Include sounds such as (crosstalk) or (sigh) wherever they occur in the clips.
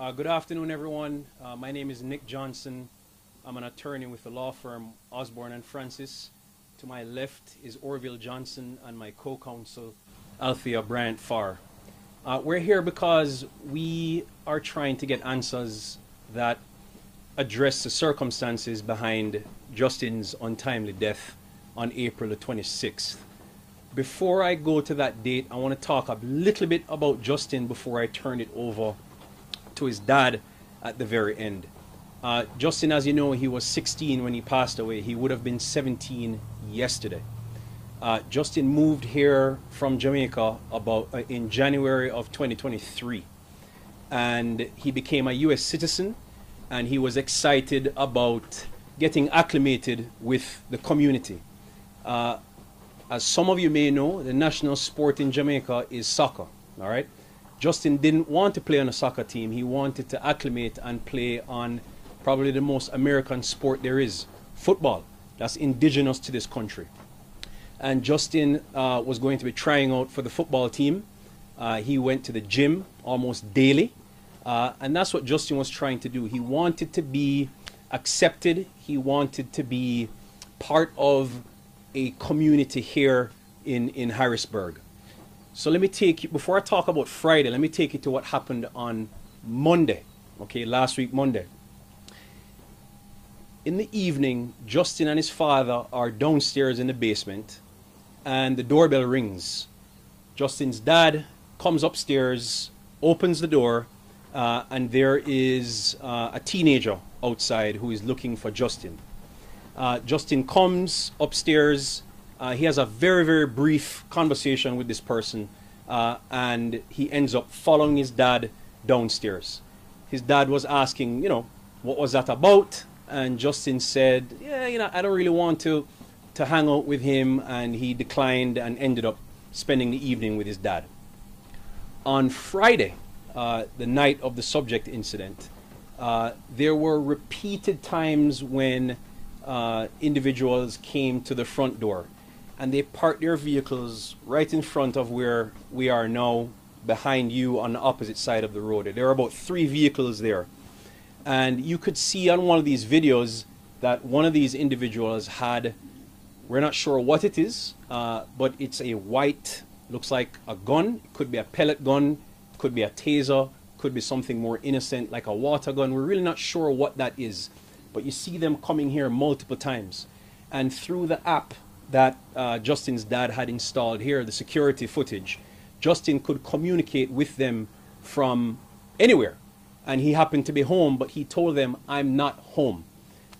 Uh, good afternoon, everyone. Uh, my name is Nick Johnson. I'm an attorney with the law firm Osborne and Francis. To my left is Orville Johnson and my co-counsel Althea Bryant Farr. Uh, we're here because we are trying to get answers that address the circumstances behind Justin's untimely death on April the 26th. Before I go to that date, I want to talk a little bit about Justin before I turn it over to his dad at the very end. Uh, Justin, as you know, he was 16 when he passed away. He would have been 17 yesterday. Uh, Justin moved here from Jamaica about uh, in January of 2023, and he became a U.S. citizen, and he was excited about getting acclimated with the community. Uh, as some of you may know, the national sport in Jamaica is soccer. All right. Justin didn't want to play on a soccer team. He wanted to acclimate and play on probably the most American sport there is football. That's indigenous to this country. And Justin uh, was going to be trying out for the football team. Uh, he went to the gym almost daily. Uh, and that's what Justin was trying to do. He wanted to be accepted, he wanted to be part of a community here in, in Harrisburg. So let me take you, before I talk about Friday, let me take you to what happened on Monday, okay, last week, Monday. In the evening, Justin and his father are downstairs in the basement, and the doorbell rings. Justin's dad comes upstairs, opens the door, uh, and there is uh, a teenager outside who is looking for Justin. Uh, Justin comes upstairs uh, he has a very, very brief conversation with this person, uh, and he ends up following his dad downstairs. His dad was asking, you know, what was that about? And Justin said, yeah, you know, I don't really want to, to hang out with him, and he declined and ended up spending the evening with his dad. On Friday, uh, the night of the subject incident, uh, there were repeated times when uh, individuals came to the front door and they parked their vehicles right in front of where we are now behind you on the opposite side of the road. There are about three vehicles there. And you could see on one of these videos that one of these individuals had, we're not sure what it is, uh, but it's a white, looks like a gun. It could be a pellet gun, could be a taser, could be something more innocent like a water gun. We're really not sure what that is. But you see them coming here multiple times. And through the app, that uh, Justin's dad had installed here, the security footage, Justin could communicate with them from anywhere. And he happened to be home, but he told them, I'm not home.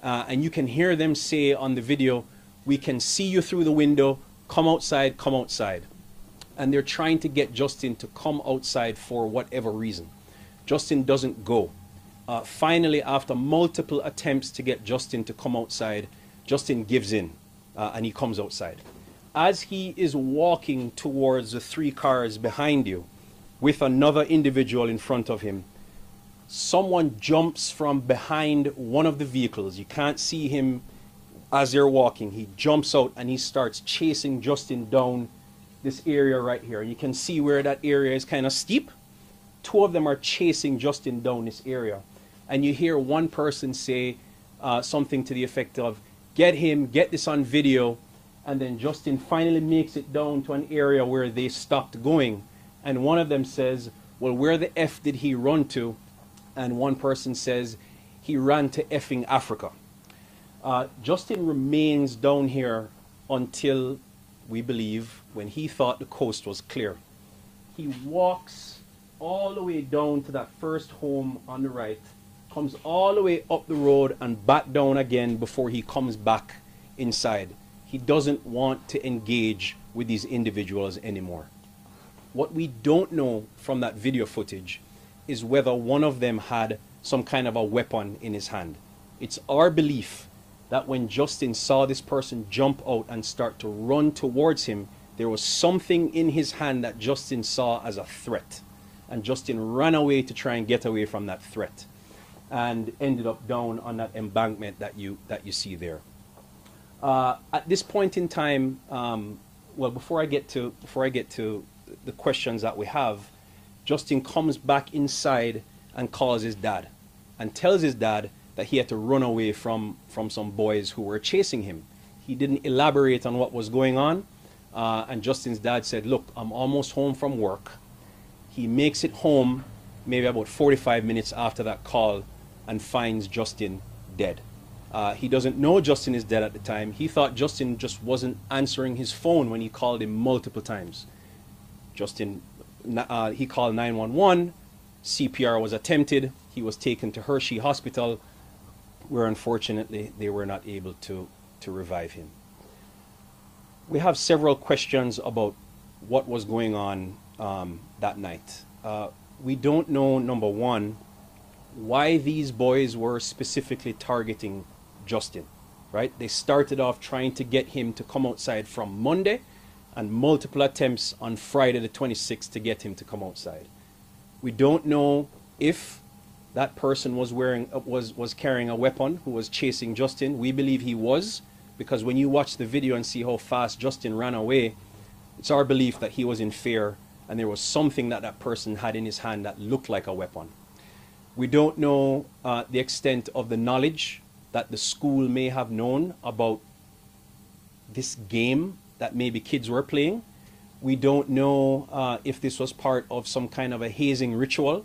Uh, and you can hear them say on the video, We can see you through the window, come outside, come outside. And they're trying to get Justin to come outside for whatever reason. Justin doesn't go. Uh, finally, after multiple attempts to get Justin to come outside, Justin gives in uh, and he comes outside. As he is walking towards the three cars behind you with another individual in front of him, someone jumps from behind one of the vehicles. You can't see him as they're walking. He jumps out and he starts chasing Justin down this area right here. You can see where that area is kind of steep. Two of them are chasing Justin down this area. And you hear one person say uh, something to the effect of, get him, get this on video, and then Justin finally makes it down to an area where they stopped going. And one of them says, Well, where the F did he run to? And one person says, He ran to effing Africa. Uh, Justin remains down here until we believe when he thought the coast was clear. He walks all the way down to that first home on the right comes all the way up the road and back down again before he comes back inside. He doesn't want to engage with these individuals anymore. What we don't know from that video footage is whether one of them had some kind of a weapon in his hand. It's our belief that when Justin saw this person jump out and start to run towards him, there was something in his hand that Justin saw as a threat. And Justin ran away to try and get away from that threat and ended up down on that embankment that you that you see there. Uh, at this point in time, um, well, before I get to before I get to the questions that we have, Justin comes back inside and calls his dad and tells his dad that he had to run away from, from some boys who were chasing him. He didn't elaborate on what was going on. Uh, and Justin's dad said, Look, I'm almost home from work. He makes it home maybe about 45 minutes after that call and finds Justin dead. Uh, he doesn't know Justin is dead at the time. He thought Justin just wasn't answering his phone when he called him multiple times. Justin, uh, he called 911. CPR was attempted. He was taken to Hershey Hospital, where unfortunately they were not able to, to revive him. We have several questions about what was going on um, that night. Uh, we don't know, number one, why these boys were specifically targeting Justin, right? They started off trying to get him to come outside from Monday and multiple attempts on Friday the 26th to get him to come outside. We don't know if that person was wearing uh, was was carrying a weapon who was chasing Justin. We believe he was because when you watch the video and see how fast Justin ran away, it's our belief that he was in fear and there was something that that person had in his hand that looked like a weapon. We don't know uh, the extent of the knowledge that the school may have known about this game that maybe kids were playing. We don't know uh, if this was part of some kind of a hazing ritual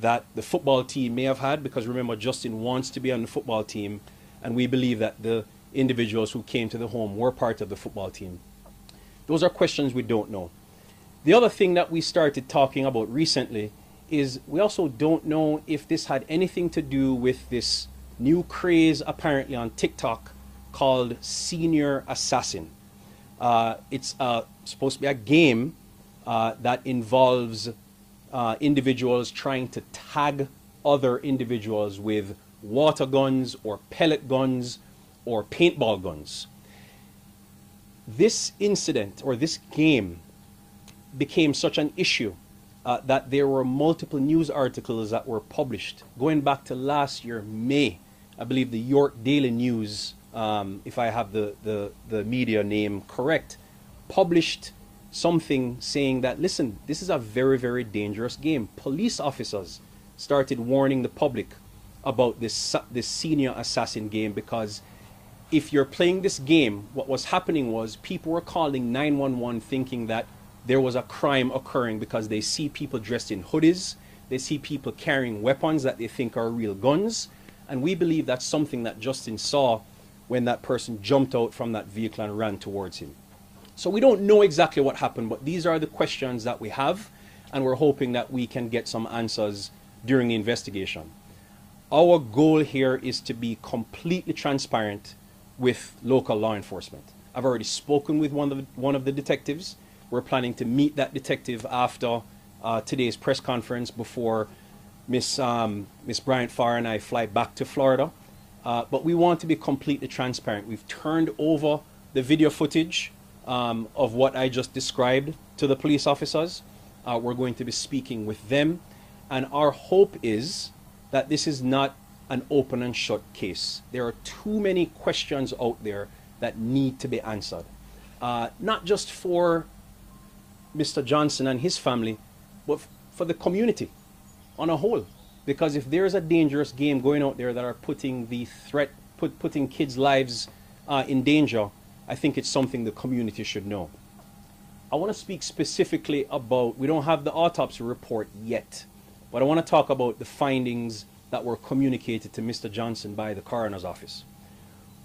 that the football team may have had, because remember, Justin wants to be on the football team, and we believe that the individuals who came to the home were part of the football team. Those are questions we don't know. The other thing that we started talking about recently is we also don't know if this had anything to do with this new craze apparently on TikTok called Senior Assassin. Uh, it's uh, supposed to be a game uh, that involves uh, individuals trying to tag other individuals with water guns or pellet guns or paintball guns. This incident or this game became such an issue uh, that there were multiple news articles that were published going back to last year, May. I believe the York Daily News, um, if I have the, the, the media name correct, published something saying that, listen, this is a very, very dangerous game. Police officers started warning the public about this, this senior assassin game because if you're playing this game, what was happening was people were calling 911 thinking that there was a crime occurring because they see people dressed in hoodies, they see people carrying weapons that they think are real guns, and we believe that's something that Justin saw when that person jumped out from that vehicle and ran towards him. So we don't know exactly what happened, but these are the questions that we have, and we're hoping that we can get some answers during the investigation. Our goal here is to be completely transparent with local law enforcement. I've already spoken with one of the, one of the detectives. We're planning to meet that detective after uh, today's press conference before Miss um, Miss Bryant Farr and I fly back to Florida. Uh, but we want to be completely transparent. We've turned over the video footage um, of what I just described to the police officers. Uh, we're going to be speaking with them, and our hope is that this is not an open and shut case. There are too many questions out there that need to be answered, uh, not just for Mr. Johnson and his family, but for the community on a whole. Because if there's a dangerous game going out there that are putting the threat, put, putting kids' lives uh, in danger, I think it's something the community should know. I want to speak specifically about, we don't have the autopsy report yet, but I want to talk about the findings that were communicated to Mr. Johnson by the coroner's office.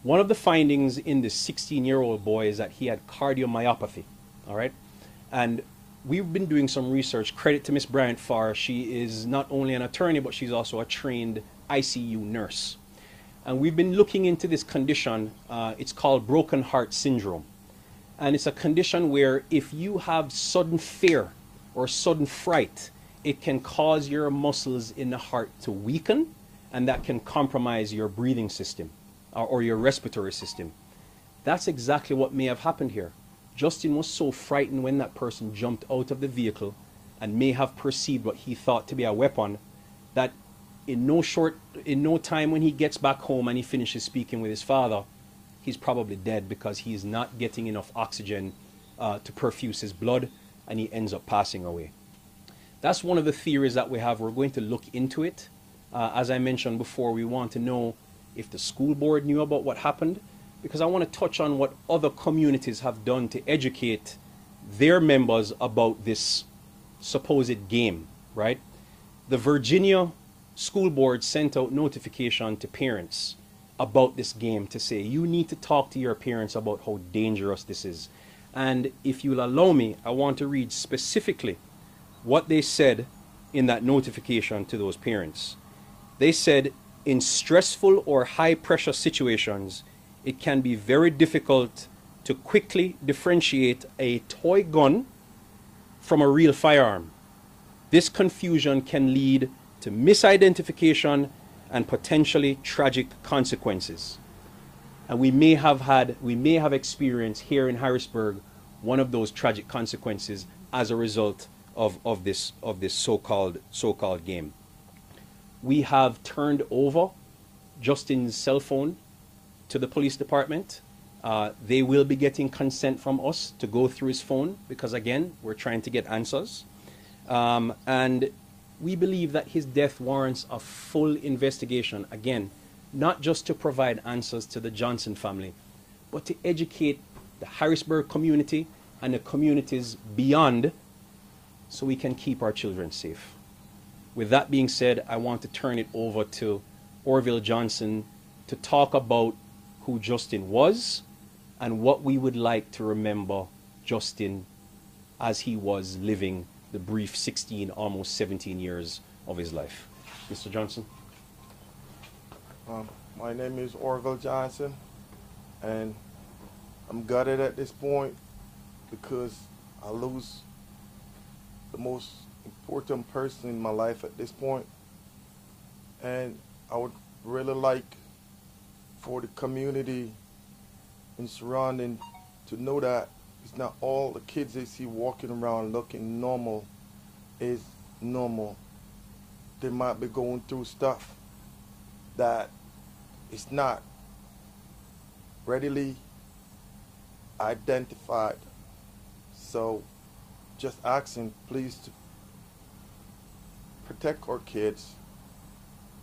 One of the findings in the 16 year old boy is that he had cardiomyopathy. All right. And we've been doing some research. Credit to Miss Bryant Farr. She is not only an attorney, but she's also a trained ICU nurse. And we've been looking into this condition. Uh, it's called broken heart syndrome. And it's a condition where if you have sudden fear or sudden fright, it can cause your muscles in the heart to weaken, and that can compromise your breathing system or, or your respiratory system. That's exactly what may have happened here. Justin was so frightened when that person jumped out of the vehicle and may have perceived what he thought to be a weapon that in no short in no time when he gets back home and he finishes speaking with his father he's probably dead because he's not getting enough oxygen uh, to perfuse his blood and he ends up passing away That's one of the theories that we have. We're going to look into it. Uh, as I mentioned before, we want to know if the school board knew about what happened, because I want to touch on what other communities have done to educate their members about this supposed game, right? The Virginia school board sent out notification to parents about this game to say you need to talk to your parents about how dangerous this is. And if you'll allow me, I want to read specifically what they said in that notification to those parents. They said in stressful or high pressure situations, it can be very difficult to quickly differentiate a toy gun from a real firearm. This confusion can lead to misidentification and potentially tragic consequences. And we may have had, we may have experienced here in Harrisburg one of those tragic consequences as a result of, of this, of this so-called, so-called game. We have turned over Justin's cell phone to the police department. Uh, they will be getting consent from us to go through his phone because, again, we're trying to get answers. Um, and we believe that his death warrants a full investigation, again, not just to provide answers to the Johnson family, but to educate the Harrisburg community and the communities beyond so we can keep our children safe. With that being said, I want to turn it over to Orville Johnson to talk about who Justin was and what we would like to remember Justin as he was living the brief 16, almost 17 years of his life. Mr. Johnson? Um, my name is Orville Johnson, and I'm gutted at this point because I lose the most important person in my life at this point. And I would really like for the community and surrounding to know that it's not all the kids they see walking around looking normal is normal. They might be going through stuff that is not readily identified. So just asking please to protect our kids.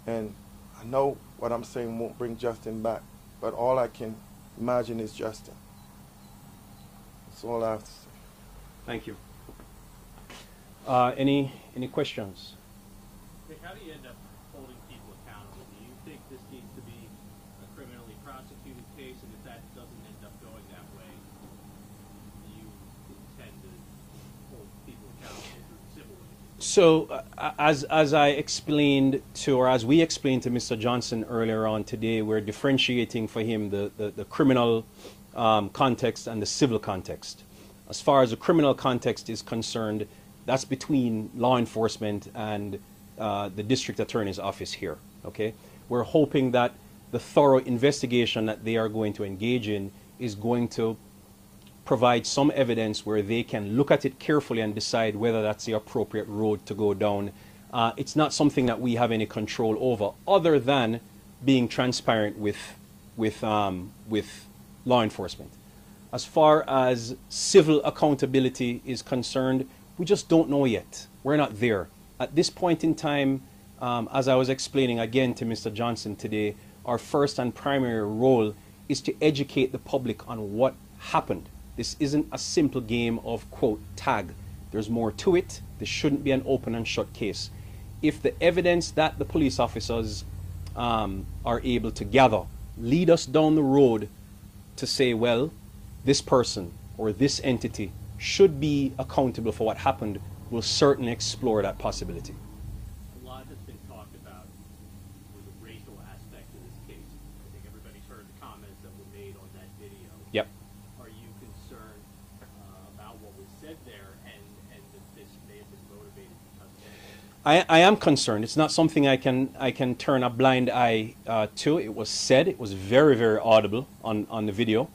And I know what I'm saying won't bring Justin back, but all I can imagine is Justin. That's all I have to say. Thank you. Uh, any, any questions? Rick, how do you end up holding people accountable? Do you think this needs to be a criminally prosecuted case, and if that doesn't end up going that way, do you intend to hold people accountable through civil ways? So, uh, as, as I explained to, or as we explained to Mr. Johnson earlier on today, we're differentiating for him the, the, the criminal um, context and the civil context. As far as the criminal context is concerned, that's between law enforcement and uh, the district attorney's office here. Okay, we're hoping that the thorough investigation that they are going to engage in is going to provide some evidence where they can look at it carefully and decide whether that's the appropriate road to go down. Uh, it's not something that we have any control over, other than being transparent with with um, with law enforcement. As far as civil accountability is concerned, we just don't know yet. We're not there. At this point in time, um, as I was explaining again to Mr. Johnson today, our first and primary role is to educate the public on what happened. This isn't a simple game of, quote, tag. There's more to it. This shouldn't be an open and shut case. If the evidence that the police officers um, are able to gather lead us down the road to say, well, this person or this entity should be accountable for what happened, we'll certainly explore that possibility. A lot has been talked about with the racial aspect of this case. I think everybody's heard the comments that were made on that video. Yep. Are you concerned uh, about there and, and this may have been motivated because? I, I am concerned. It's not something I can I can turn a blind eye uh, to. It was said. It was very very audible on, on the video,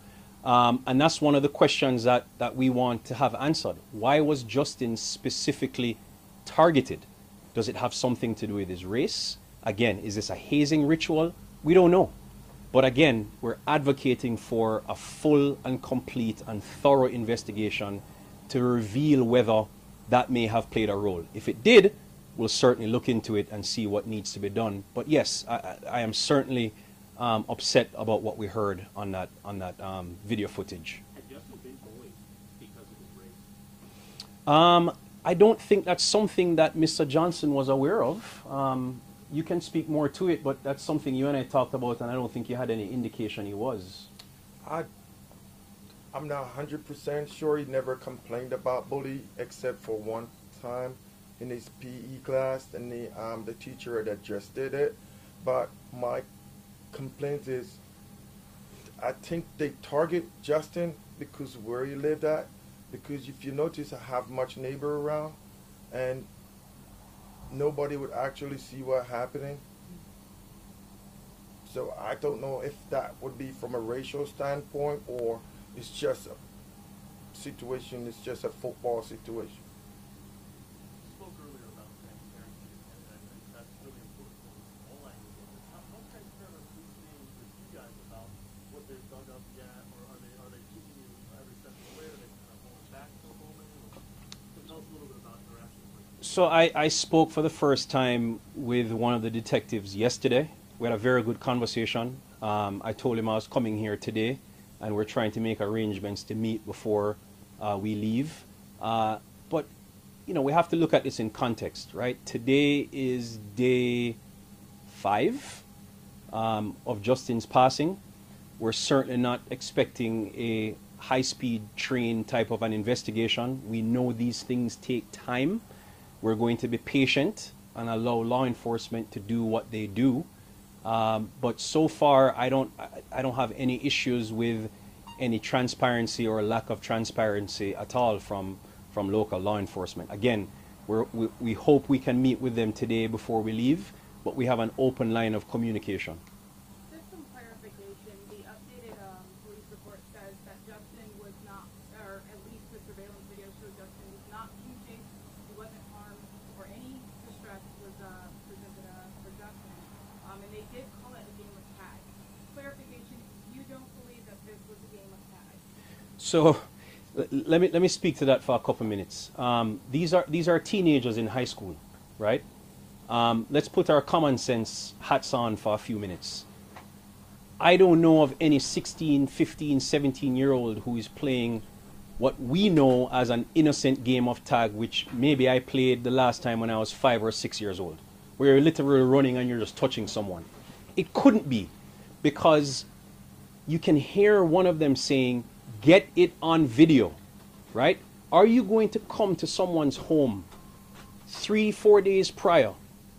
um, and that's one of the questions that, that we want to have answered. Why was Justin specifically targeted? Does it have something to do with his race? Again, is this a hazing ritual? We don't know. But again, we're advocating for a full and complete and thorough investigation to reveal whether that may have played a role. If it did, we'll certainly look into it and see what needs to be done. But yes, I, I, am certainly um, upset about what we heard on that on that um, video footage. Um, I don't think that's something that Mr. Johnson was aware of. Um, you can speak more to it, but that's something you and I talked about, and I don't think you had any indication he was. I, I'm not 100% sure he never complained about bully except for one time in his PE class, and the um, the teacher that just did it. But my complaint is, I think they target Justin because where he lived at. Because if you notice, I have much neighbor around, and nobody would actually see what happening. So I don't know if that would be from a racial standpoint or it's just a situation. It's just a football situation. You spoke earlier about transparency, and, and, and that's really important for all languages. How, how transparent are police being with you guys about what they've dug up yet, or are they are they keeping you every step of the way? Are they kind of holding back for a moment? Or, so tell us a little bit about interactions with. So I, I spoke for the first time with one of the detectives yesterday. We had a very good conversation. Um, I told him I was coming here today, and we're trying to make arrangements to meet before uh, we leave. Uh, but you know, we have to look at this in context, right? Today is day five um, of Justin's passing. We're certainly not expecting a high-speed train type of an investigation. We know these things take time. We're going to be patient and allow law enforcement to do what they do. Um, but so far, I don't, I- don't have any issues with any transparency or lack of transparency at all from, from local law enforcement. Again, we, we hope we can meet with them today before we leave, but we have an open line of communication. Just some clarification, the updated, um, police report says that Justin was not, or at least the surveillance video shows Justin was not being chased, he wasn't harmed, or any distress was, uh, presented, uh, for Justin. Um, and they did call it a game of tag. Clarification, you don't believe that this was a game of tag? So let me let me speak to that for a couple minutes. Um, these are these are teenagers in high school, right? Um, let's put our common sense hats on for a few minutes. I don't know of any 16, 15, 17 year old who is playing what we know as an innocent game of tag, which maybe I played the last time when I was five or six years old, where you're literally running and you're just touching someone. It couldn't be because you can hear one of them saying, Get it on video, right? Are you going to come to someone's home three, four days prior,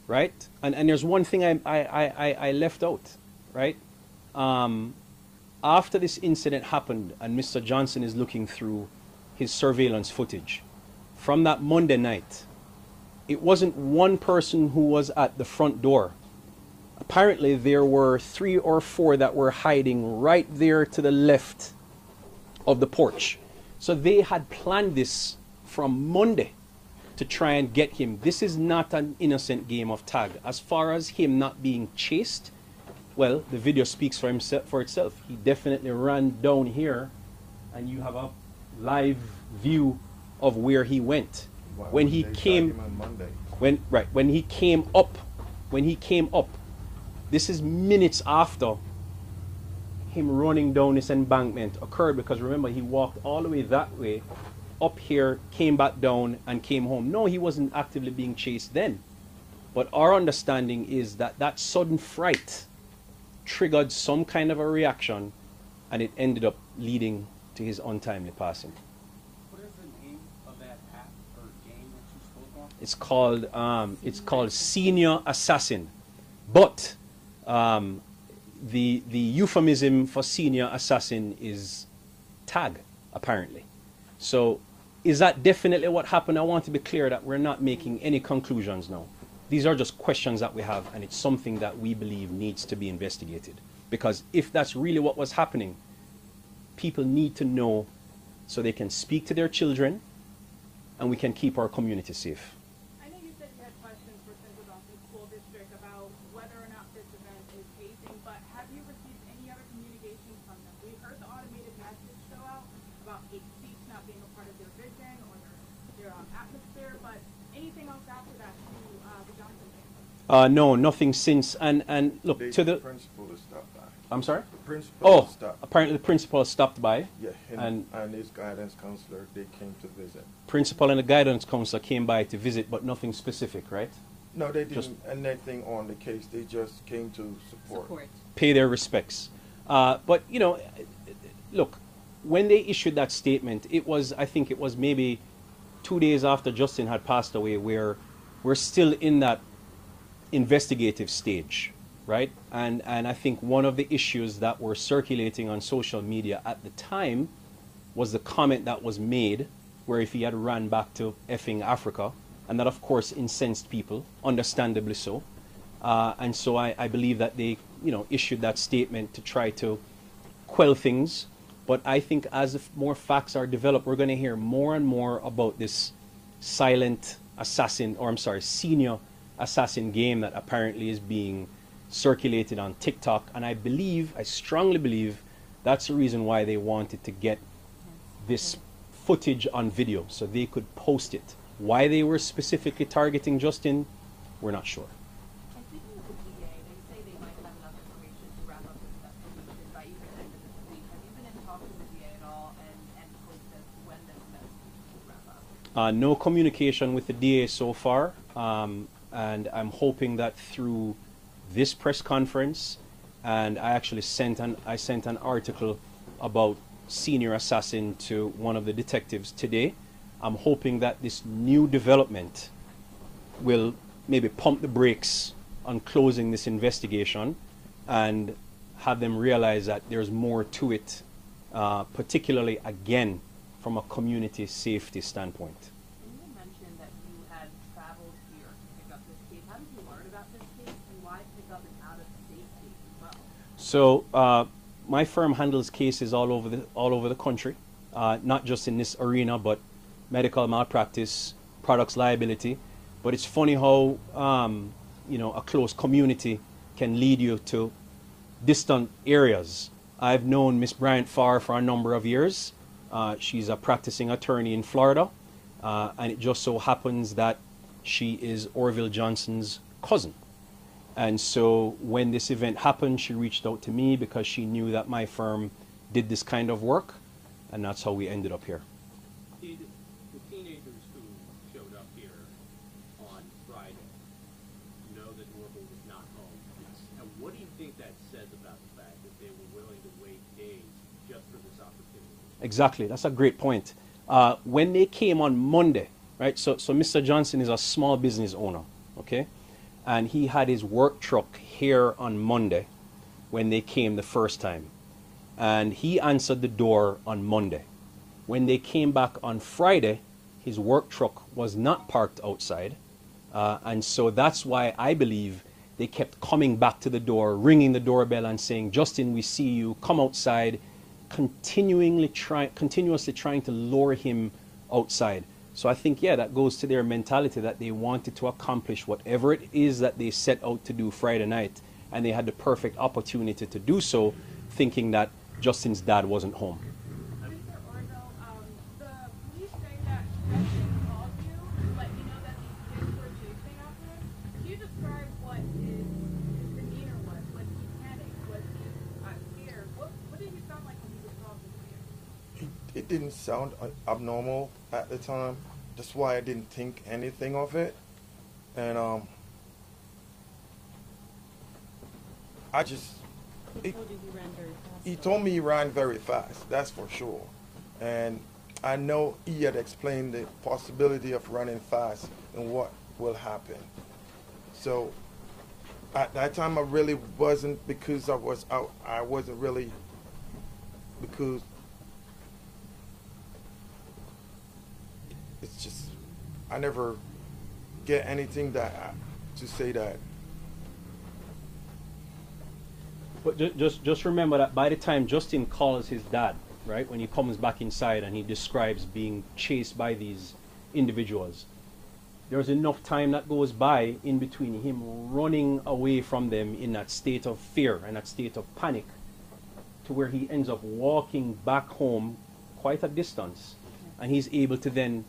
right? And, and there's one thing I, I, I, I- left out, right? Um, after this incident happened and Mr. Johnson is looking through his surveillance footage from that Monday night, it wasn't one person who was at the front door. Apparently, there were three or four that were hiding right there to the left of the porch. So they had planned this from Monday to try and get him. This is not an innocent game of tag. As far as him not being chased, well, the video speaks for himself for itself. He definitely ran down here, and you have a live view of where he went. Why When he came, him on Monday. when right when he came up when he came up this is minutes after him running down this embankment occurred because remember he walked all the way that way up here came back down and came home. No he wasn't actively being chased then. But our understanding is that that sudden fright triggered some kind of a reaction and it ended up leading to his untimely passing. What is the name of that app or game that you spoke of? It's called um, it's called Senior Assassin, but um, the the euphemism for Senior Assassin is tag apparently. So is that definitely what happened? I want to be clear that we're not making any conclusions now. These are just questions that we have, and it's something that we believe needs to be investigated. Because if that's really what was happening, people need to know so they can speak to their children and we can keep our community safe. I know you said you had questions for Central Dauphin School District about whether or not this event is hazing, but have you received any other communications from them? We heard the automated message go out about hate speech not being a part of their vision or their, their um, atmosphere, but anything else after that to uh, the Johnson family? Uh, no, nothing since. And and look They- to the. principal has stopped by. I'm sorry. The principal Oh, has stopped. apparently the principal has stopped by. Yeah, him and- and, his guidance counselor, they came to visit. Principal and the guidance counselor came by to visit, but nothing specific, right? No, they didn't Just- anything on the case. They just came to support. Support. Pay their respects. Uh, but you know, look, when they issued that statement, it was I think it was maybe two days after Justin had passed away, where we're still in that investigative stage, right? And and I think one of the issues that were circulating on social media at the time was the comment that was made, where if he had ran back to effing Africa, and that of course incensed people, understandably so. Uh, and so I, I believe that they, you know, issued that statement to try to quell things. But I think as more facts are developed, we're going to hear more and more about this silent assassin, or I'm sorry, senior assassin game that apparently is being circulated on TikTok. And I believe, I strongly believe, that's the reason why they wanted to get this footage on video so they could post it. Why they were specifically targeting Justin, we're not sure. And speaking of the DA, they say they might have enough information to wrap up this investigation by even the end of this week. Have you been in talks with the DA at all and, and hopes as to when this investigation will wrap up? Uh, no communication with the DA so far, um, and I'm hoping that through this press conference, and I actually sent an I sent an article about senior assassin to one of the detectives today. I'm hoping that this new development will maybe pump the brakes on closing this investigation and have them realize that there's more to it, uh, particularly again from a community safety standpoint. And you had mentioned that you had traveled here to pick up this case. How did you learn about this case and why pick up an out-of-state case as well? So uh, my firm handles cases all over the all over the country, uh, not just in this arena, but medical malpractice, products liability. But it's funny how um, you know a close community can lead you to distant areas. I've known Miss Bryant Farr for a number of years. Uh, she's a practicing attorney in Florida, uh, and it just so happens that she is Orville Johnson's cousin. And so when this event happened, she reached out to me because she knew that my firm did this kind of work, and that's how we ended up here. Did the teenagers who showed up here on Friday know that Orville was not home? Yes. And what do you think that says about the fact that they were willing to wait days just for this opportunity? Exactly, that's a great point. Uh, when they came on Monday, right? So, so Mr. Johnson is a small business owner, okay, and he had his work truck here on Monday when they came the first time, and he answered the door on Monday. When they came back on Friday, his work truck was not parked outside, uh, and so that's why I believe they kept coming back to the door, ringing the doorbell, and saying, "Justin, we see you. Come outside." Continually try, continuously trying to lure him outside. So I think, yeah, that goes to their mentality that they wanted to accomplish whatever it is that they set out to do Friday night, and they had the perfect opportunity to do so, thinking that Justin's dad wasn't home. Mr. Orville, um, the police say that Justin called you to let you know that these kids were chasing after him. Can you describe what his, his demeanor was? Was he panicked? Was he uh, scared? What, what did he sound like when he was talking to you? It, didn't sound abnormal at the time. That's why I didn't think anything of it. And um, I just it, told you he ran very fast. he told me he ran very fast. That's for sure. And I know he had explained the possibility of running fast and what will happen. So at that time, I really wasn't because I was out. I wasn't really because it's just I never get anything that to say that. But just just remember that by the time Justin calls his dad, right, when he comes back inside and he describes being chased by these individuals, there's enough time that goes by in between him running away from them in that state of fear and that state of panic to where he ends up walking back home quite a distance. And he's able to then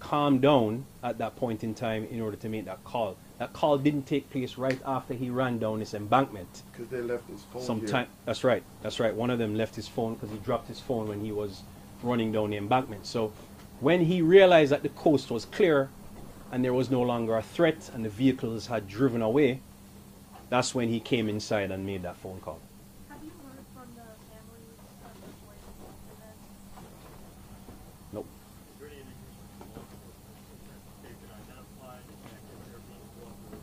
calm down at that point in time in order to make that call. That call didn't take place right after he ran down this embankment. Because they left his phone Some here. time. That's right. That's right. One of them left his phone because he dropped his phone when he was running down the embankment. So when he realized that the coast was clear and there was no longer a threat and the vehicles had driven away, that's when he came inside and made that phone call. Have you heard from the families of the boys involved in this? Nope. Is there any indication from law enforcement that they've been identified and that they're being cooperative?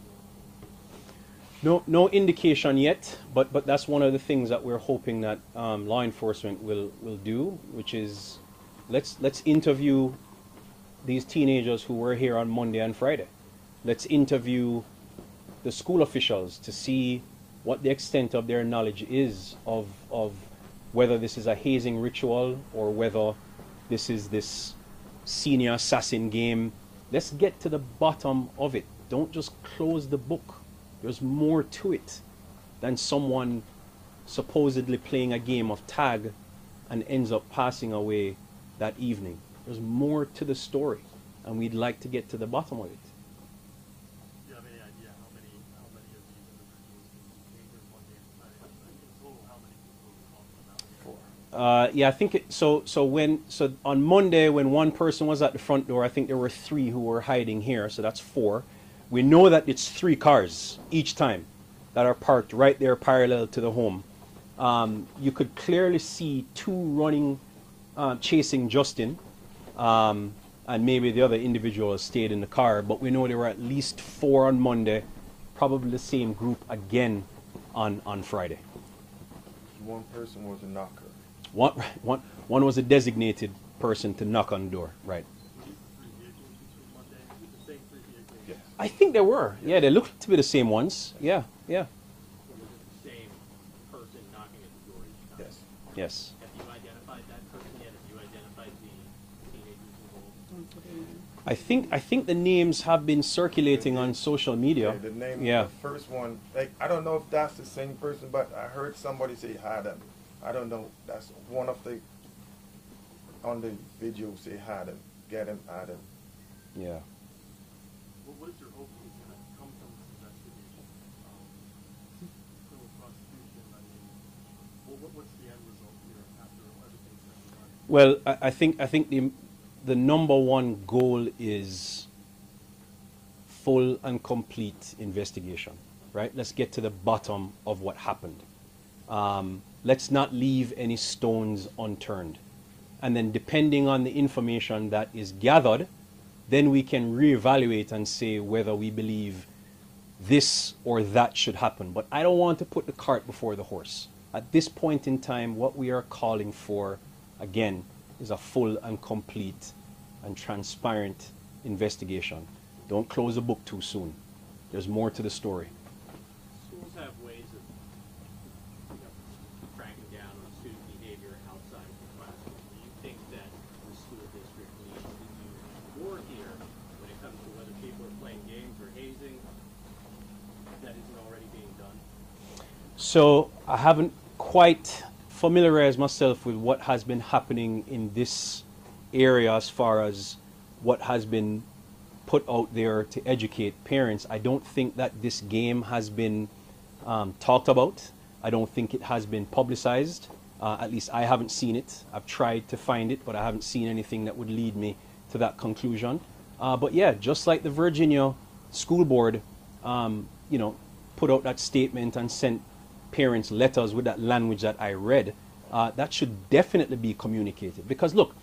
No, no indication yet, but, but that's one of the things that we're hoping that um, law enforcement will, will do, which is let's, let's interview these teenagers who were here on Monday and Friday. Let's interview the school officials to see what the extent of their knowledge is of, of whether this is a hazing ritual or whether this is this senior assassin game. Let's get to the bottom of it. Don't just close the book. There's more to it than someone supposedly playing a game of tag and ends up passing away that evening. There's more to the story, and we'd like to get to the bottom of it. Do you have any idea how many, how many of these individuals came here Monday and Friday? Like, In total, how many people are talking about here? Four. Uh, yeah, I think it, so. So when so on Monday when one person was at the front door, I think there were three who were hiding here. So that's four. We know that it's three cars each time that are parked right there parallel to the home. Um, you could clearly see two running, uh, chasing Justin, um, and maybe the other individual stayed in the car. But we know there were at least four on Monday, probably the same group again on on Friday. One person was a knocker. One, (laughs) one, one was a designated person to knock on the door, right? Three vehicles between Monday, the same three vehicles? Yes. I think there were. Yeah, they looked to be the same ones. Yeah, yeah, Or was it the same person knocking at the door each time? Yes. yes. Have you identified that person yet? Have you identified the teenagers involved? I think I think the names have been circulating on social media. Yeah, the name Yeah. of the first one, like, I don't know if that's the same person, but I heard somebody say hi them. I don't know. That's one of the on the video say hi them, get him, Adam. Yeah. What, what is your hope is going to come from this investigation? Um, criminal prosecution, I mean, what, what, what's the end result here after everything's done? Well, I, I think I think the the number one goal is full and complete investigation. Right. Let's get to the bottom of what happened. Um, let's not leave any stones unturned. And then, depending on the information that is gathered, then we can reevaluate and say whether we believe this or that should happen. But I don't want to put the cart before the horse. At this point in time, what we are calling for, again, is a full and complete and transparent investigation. Don't close the book too soon. There's more to the story. Schools have ways of you know, cracking down on student behavior outside of the classroom. Do you think that the school district needs to do more here when it comes to whether people are playing games or hazing that isn't already being done? So I haven't quite familiarized myself with what has been happening in this area as far as what has been put out there to educate parents. I don't think that this game has been um, talked about. I don't think it has been publicized. Uh, at least I haven't seen it. I've tried to find it, but I haven't seen anything that would lead me to that conclusion. Uh, but yeah, just like the Virginia School Board, um, you know, put out that statement and sent parents letters with that language that I read, uh, that should definitely be communicated. Because look,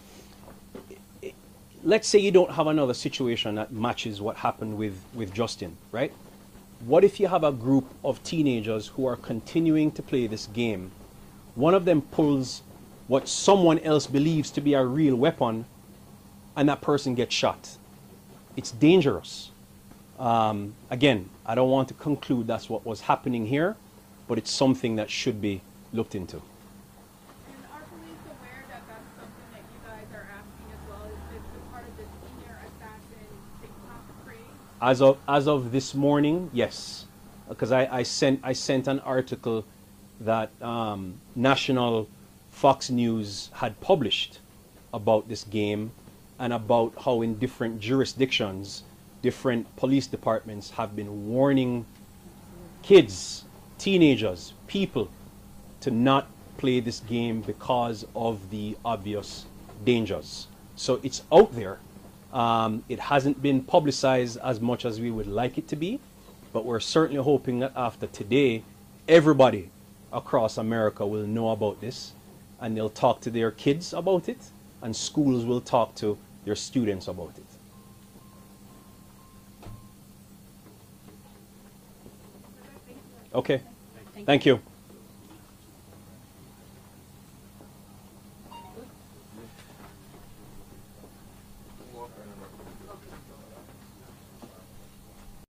let's say you don't have another situation that matches what happened with, with Justin, right? What if you have a group of teenagers who are continuing to play this game? One of them pulls what someone else believes to be a real weapon, and that person gets shot. It's dangerous. Um, again, I don't want to conclude that's what was happening here, but it's something that should be looked into. And are police aware that that's something that you guys are asking as well? Is this a part of the senior assassin TikTok craze? As of as of this morning, yes, because I, I sent I sent an article that um, national Fox News had published about this game, and about how in different jurisdictions, different police departments have been warning kids, teenagers, people to not play this game because of the obvious dangers. So it's out there. Um, it hasn't been publicized as much as we would like it to be, but we're certainly hoping that after today, everybody across America will know about this and they'll talk to their kids about it, and schools will talk to their students about it. Okay. Thank you.